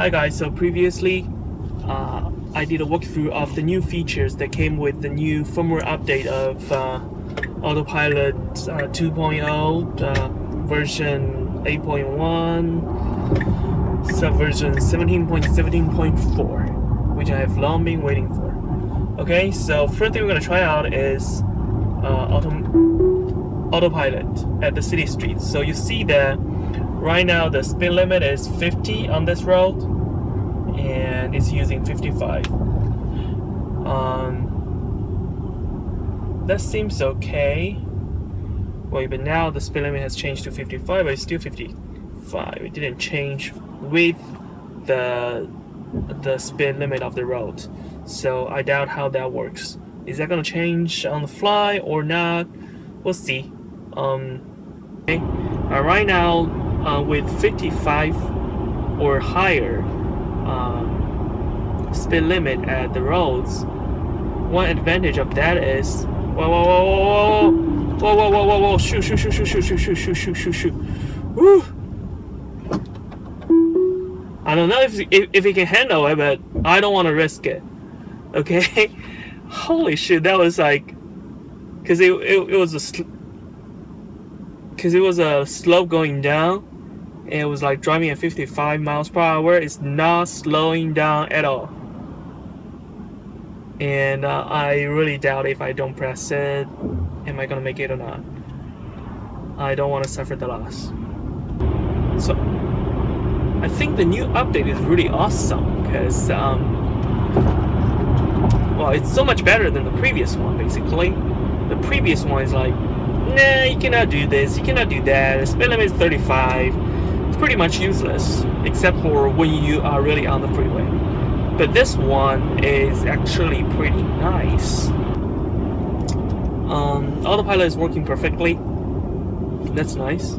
Hi guys, so previously uh, I did a walkthrough of the new features that came with the new firmware update of uh, Autopilot uh, 2.0 uh, version 8.1 subversion 17.17.4 which I have long been waiting for. Okay, so first thing we're gonna try out is uh, auto autopilot at the city streets. So you see that right now the speed limit is 50 on this road and it's using 55. Um, that seems okay. Wait, but now the speed limit has changed to 55, but it's still 55. It didn't change with the the speed limit of the road. So I doubt how that works. Is that gonna change on the fly or not? We'll see. Um, okay. Uh, right now, uh, with 55 or higher uh, speed limit at the roads, one advantage of that is whoa whoa whoa whoa whoa whoa whoa whoa whoa shoot shoot shoot shoot shoot shoot shoot shoot shoot shoot shoot Woo! I don't know if if, if it can handle it, but I don't want to risk it. Okay, holy shit, that was like, cause it it, it was a because it was a slope going down it was like driving at 55 miles per hour. It's not slowing down at all. And uh, I really doubt if I don't press it am I gonna make it or not. I don't want to suffer the loss. So I think the new update is really awesome because um, well it's so much better than the previous one basically. The previous one is like nah, you cannot do this, you cannot do that, the speed limit is 35. Pretty much useless, except for when you are really on the freeway. But this one is actually pretty nice. Um, autopilot is working perfectly. That's nice.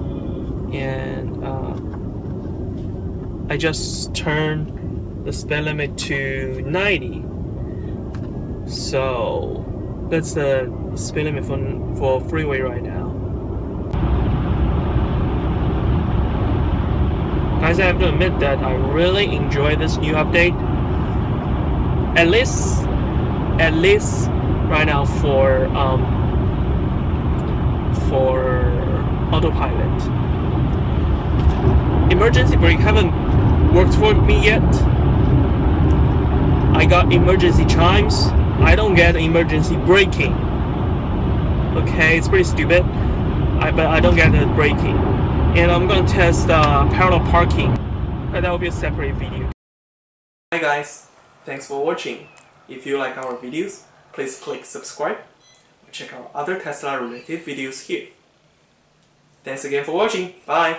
And uh, I just turned the speed limit to 90. So that's the speed limit for, for freeway right now. Guys, I have to admit that I really enjoy this new update. At least, at least right now for um, for autopilot. Emergency brake haven't worked for me yet. I got emergency chimes I don't get emergency braking. Okay, it's pretty stupid. I, but I don't get the braking. And I'm gonna test uh, parallel parking. But that will be a separate video. Hi guys, thanks for watching. If you like our videos, please click subscribe. Check out other Tesla related videos here. Thanks again for watching. Bye.